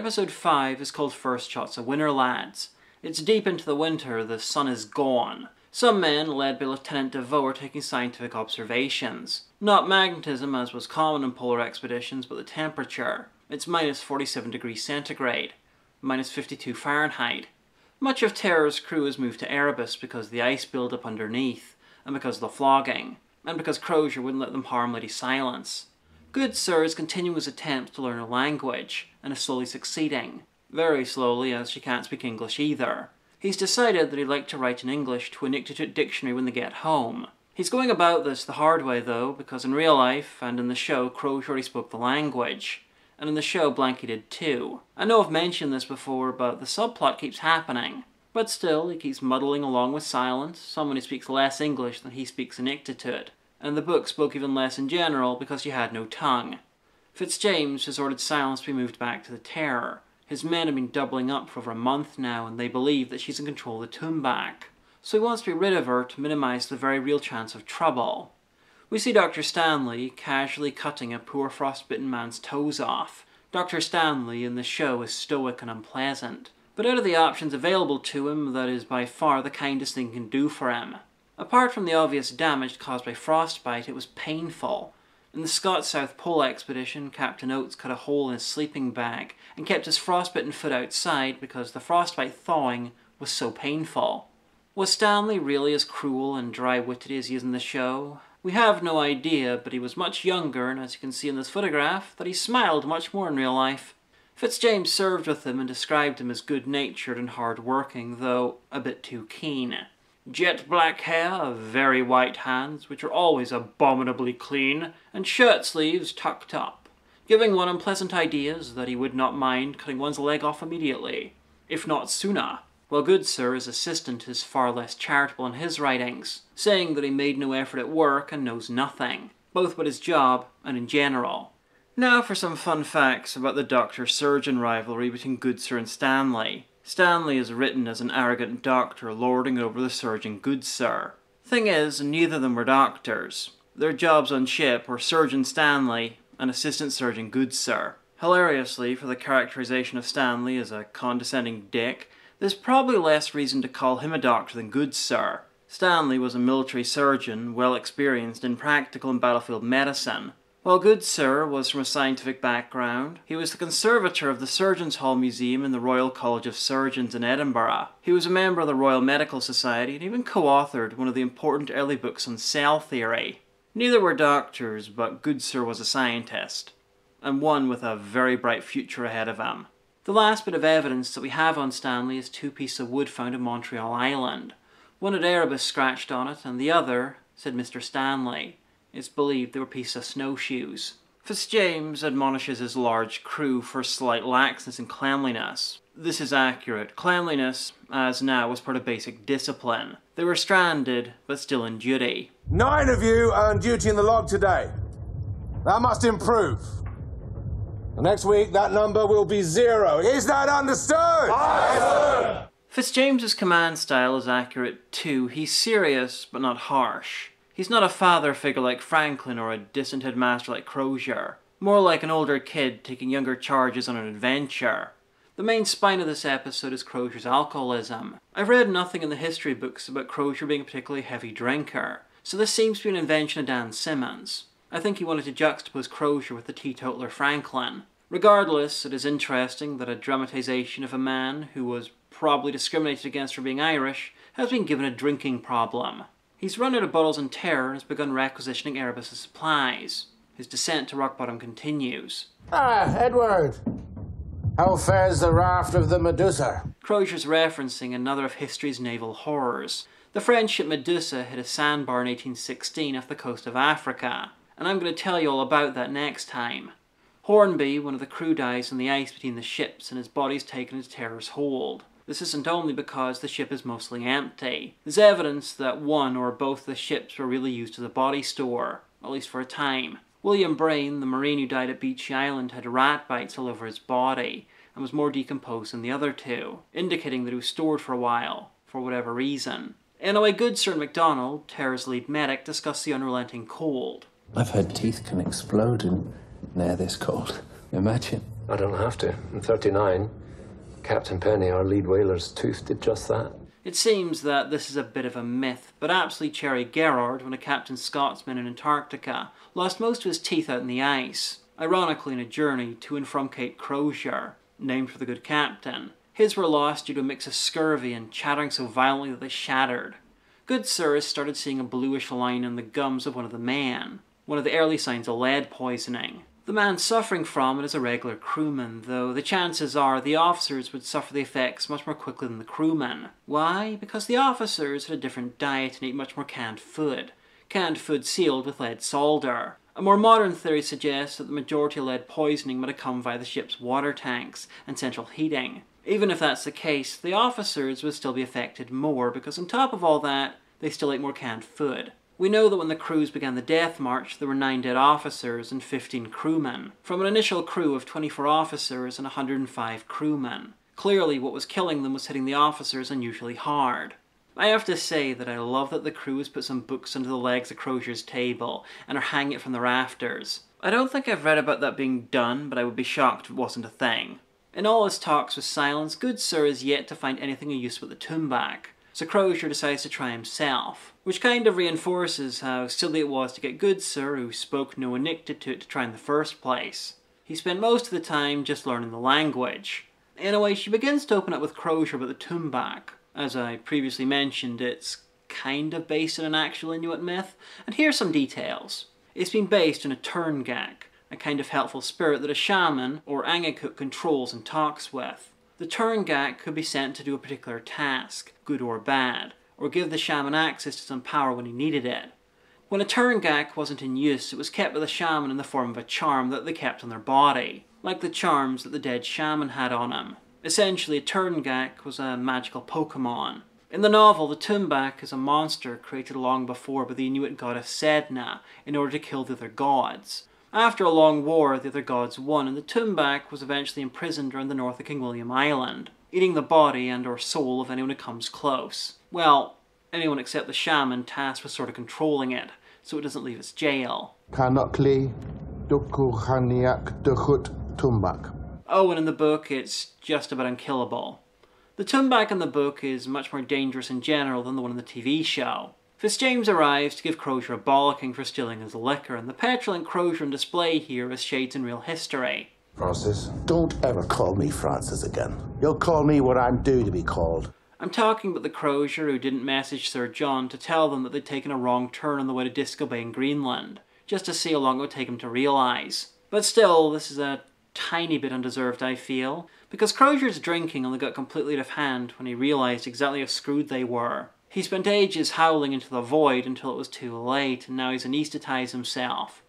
Episode 5 is called First Shots a Winner Lads. It's deep into the winter, the sun is gone. Some men, led by Lieutenant Des Voeux, are taking scientific observations. Not magnetism, as was common in polar expeditions, but the temperature. It's minus 47 degrees centigrade, minus 52 Fahrenheit. Much of Terror's crew has moved to Erebus because of the ice build-up underneath, and because of the flogging, and because Crozier wouldn't let them harm Lady Silence. Goodsir is continuing his attempts to learn a language, and is slowly succeeding. Very slowly, as she can't speak English either. He's decided that he'd like to write in English to a Inuktitut dictionary when they get home. He's going about this the hard way though, because in real life and in the show, Crow already spoke the language. And in the show, Blanky did too. I know I've mentioned this before, but the subplot keeps happening. But still, he keeps muddling along with silence, someone who speaks less English than he speaks in Inuktitut. And the book spoke even less in general because she had no tongue. Fitzjames has ordered Silence to be moved back to the Terror, his men have been doubling up for over a month now, and they believe that she's in control of the Tuunbaq. So he wants to be rid of her to minimize the very real chance of trouble. We see Dr. Stanley casually cutting a poor frostbitten man's toes off. Dr. Stanley in the show is stoic and unpleasant, but out of the options available to him, that is by far the kindest thing he can do for him. Apart from the obvious damage caused by frostbite, it was painful. In the Scott South Pole expedition, Captain Oates cut a hole in his sleeping bag and kept his frostbitten foot outside because the frostbite thawing was so painful. Was Stanley really as cruel and dry-witted as he is in the show? We have no idea, but he was much younger, and as you can see in this photograph, that he smiled much more in real life. Fitzjames served with him and described him as good-natured and hard-working, though a bit too keen. Jet black hair, very white hands, which are always abominably clean, and shirt sleeves tucked up, giving one unpleasant ideas that he would not mind cutting one's leg off immediately, if not sooner. Well, Goodsir, his assistant is far less charitable in his writings, saying that he made no effort at work and knows nothing, both about his job and in general. Now for some fun facts about the doctor-surgeon rivalry between Goodsir and Stanley. Stanley is written as an arrogant doctor lording over the surgeon Goodsir. Thing is, neither of them were doctors. Their jobs on ship were Surgeon Stanley and Assistant Surgeon Goodsir. Hilariously, for the characterization of Stanley as a condescending dick, there's probably less reason to call him a doctor than Goodsir. Stanley was a military surgeon, well experienced in practical and battlefield medicine, while Goodsir was from a scientific background, he was the conservator of the Surgeons' Hall Museum in the Royal College of Surgeons in Edinburgh. He was a member of the Royal Medical Society and even co-authored one of the important early books on cell theory. Neither were doctors, but Goodsir was a scientist, and one with a very bright future ahead of him. The last bit of evidence that we have on Stanley is two pieces of wood found in Montreal Island. One had Erebus scratched on it, and the other, said Mr. Stanley, it's believed they were pieces of snowshoes. Fitzjames admonishes his large crew for slight laxness in cleanliness. This is accurate. Cleanliness, as now, was part of basic discipline. They were stranded, but still in duty. Nine of you are on duty in the log today. That must improve. Next week, that number will be zero. Is that understood? Aye, sir! Fitzjames's command style is accurate too. He's serious, but not harsh. He's not a father figure like Franklin or a distant headmaster like Crozier. More like an older kid taking younger charges on an adventure. The main spine of this episode is Crozier's alcoholism. I've read nothing in the history books about Crozier being a particularly heavy drinker, so this seems to be an invention of Dan Simmons. I think he wanted to juxtapose Crozier with the teetotaler Franklin. Regardless, it is interesting that a dramatization of a man who was probably discriminated against for being Irish has been given a drinking problem. He's run out of bottles in terror and has begun requisitioning Erebus' supplies. His descent to rock bottom continues. Ah, Edward! How fares the raft of the Medusa? Crozier's referencing another of history's naval horrors. The French ship Medusa hit a sandbar in 1816 off the coast of Africa, and I'm going to tell you all about that next time. Hornby, one of the crew dies on the ice between the ships and his body's taken into terror's hold. This isn't only because the ship is mostly empty. There's evidence that one or both the ships were really used as a body store, at least for a time. William Braine, the Marine who died at Beechey Island, had rat bites all over his body and was more decomposed than the other two, indicating that he was stored for a while, for whatever reason. Anyway, Goodsir MacDonald, Terror's lead medic, discussed the unrelenting cold. I've heard teeth can explode in air this cold. Imagine. I don't have to. I'm 39, Captain Penny, our lead whaler's tooth, did just that. It seems that this is a bit of a myth, but Apsley Cherry Garrard, when a Captain Scotsman in Antarctica, lost most of his teeth out in the ice, ironically in a journey to and from Cape Crozier, named for the good captain. His were lost due to a mix of scurvy and chattering so violently that they shattered. Goodsir has started seeing a bluish line in the gums of one of the men, one of the early signs of lead poisoning. The man suffering from it is a regular crewman, though the chances are the officers would suffer the effects much more quickly than the crewmen. Why? Because the officers had a different diet and ate much more canned food. Canned food sealed with lead solder. A more modern theory suggests that the majority of lead poisoning might have come via the ship's water tanks and central heating. Even if that's the case, the officers would still be affected more because on top of all that, they still ate more canned food. We know that when the crews began the death march, there were 9 dead officers and 15 crewmen, from an initial crew of 24 officers and 105 crewmen. Clearly, what was killing them was hitting the officers unusually hard. I have to say that I love that the crew has put some books under the legs of Crozier's table and are hanging it from the rafters. I don't think I've read about that being done, but I would be shocked if it wasn't a thing. In all his talks with Silence, Goodsir is yet to find anything of use with the Tuunbaq so Crozier decides to try himself, which kind of reinforces how silly it was to get Goodsir, who spoke no Inuktitut, to try in the first place. He spent most of the time just learning the language. In a way, she begins to open up with Crozier about the Tuunbaq. As I previously mentioned, it's kind of based on an actual Inuit myth, and here's some details. It's been based on a Turngak, a kind of helpful spirit that a shaman or Angakuk controls and talks with. The Turngak could be sent to do a particular task, good or bad, or give the shaman access to some power when he needed it. When a Turngak wasn't in use, it was kept by the shaman in the form of a charm that they kept on their body, like the charms that the dead shaman had on him. Essentially, a Turngak was a magical Pokemon. In the novel, the Tuunbaq is a monster created long before by the Inuit goddess Sedna in order to kill the other gods. After a long war, the other gods won, and the Tuunbaq was eventually imprisoned around the north of King William Island, eating the body and or soul of anyone who comes close. Well, anyone except the shaman tasked with sort of controlling it, so it doesn't leave its jail. Kanokli Dukuhaniak Dukhut Tuunbaq. Oh, and in the book, it's just about unkillable. The Tuunbaq in the book is much more dangerous in general than the one in the TV show. Fitzjames arrives to give Crozier a bollocking for stealing his liquor, and the petrol and Crozier on display here is shades in real history. Francis? Don't ever call me Francis again. You'll call me what I'm due to be called. I'm talking about the Crozier who didn't message Sir John to tell them that they'd taken a wrong turn on the way to Disco Bay in Greenland, just to see how long it would take him to realise. But still, this is a tiny bit undeserved, I feel, because Crozier's drinking only got completely out of hand when he realised exactly how screwed they were. He spent ages howling into the void until it was too late, and now he's anaesthetised himself.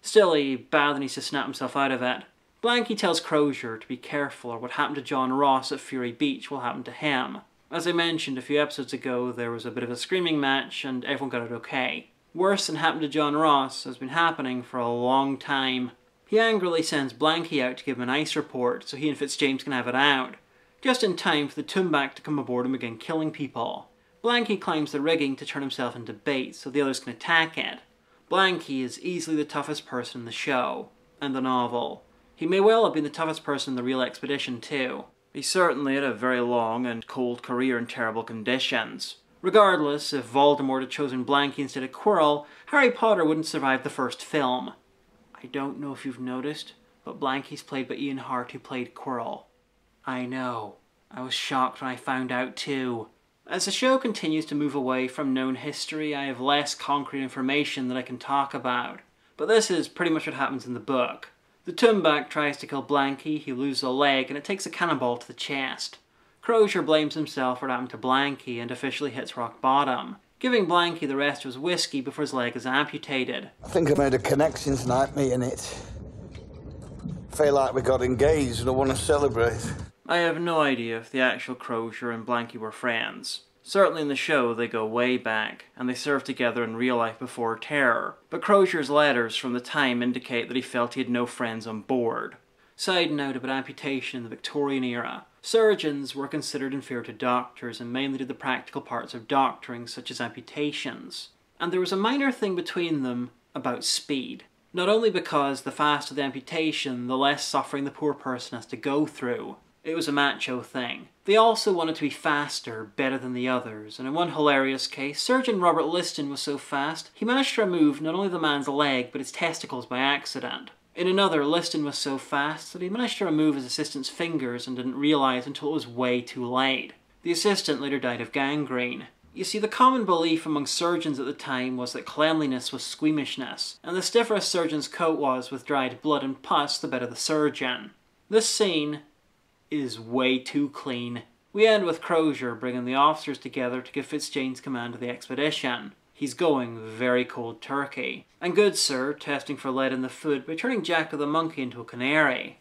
Still, he badly needs to snap himself out of it. Blanky tells Crozier to be careful or what happened to John Ross at Fury Beach will happen to him. As I mentioned a few episodes ago, there was a bit of a screaming match and everyone got out okay. Worse than happened to John Ross has been happening for a long time. He angrily sends Blanky out to give him an ice report so he and Fitzjames can have it out just in time for the Tuunbaq to come aboard and begin killing people. Blanky climbs the rigging to turn himself into bait so the others can attack it. Blanky is easily the toughest person in the show, and the novel. He may well have been the toughest person in the real expedition too. He certainly had a very long and cold career in terrible conditions. Regardless, if Voldemort had chosen Blanky instead of Quirrell, Harry Potter wouldn't survive the first film. I don't know if you've noticed, but Blanky's played by Ian Hart who played Quirrell. I know. I was shocked when I found out too. As the show continues to move away from known history, I have less concrete information that I can talk about. But this is pretty much what happens in the book. The Tuunbaq tries to kill Blanky, he loses a leg, and it takes a cannonball to the chest. Crozier blames himself for what happened to Blanky and officially hits rock bottom, giving Blanky the rest of his whiskey before his leg is amputated. I think I made a connection tonight, me and it. Feel like we got engaged and I want to celebrate. I have no idea if the actual Crozier and Blanky were friends. Certainly in the show they go way back, and they served together in real life before Terror, but Crozier's letters from the time indicate that he felt he had no friends on board. Side note about amputation in the Victorian era. Surgeons were considered inferior to doctors and mainly did the practical parts of doctoring, such as amputations. And there was a minor thing between them about speed. Not only because the faster the amputation, the less suffering the poor person has to go through. It was a macho thing. They also wanted to be faster, better than the others, and in one hilarious case, Surgeon Robert Liston was so fast, he managed to remove not only the man's leg, but his testicles by accident. In another, Liston was so fast that he managed to remove his assistant's fingers and didn't realise until it was way too late. The assistant later died of gangrene. You see, the common belief among surgeons at the time was that cleanliness was squeamishness, and the stiffer a surgeon's coat was with dried blood and pus, the better the surgeon. This scene is way too clean. We end with Crozier bringing the officers together to give Fitzjames command of the expedition. He's going very cold turkey. And Goodsir testing for lead in the food by turning Jack the Monkey into a canary.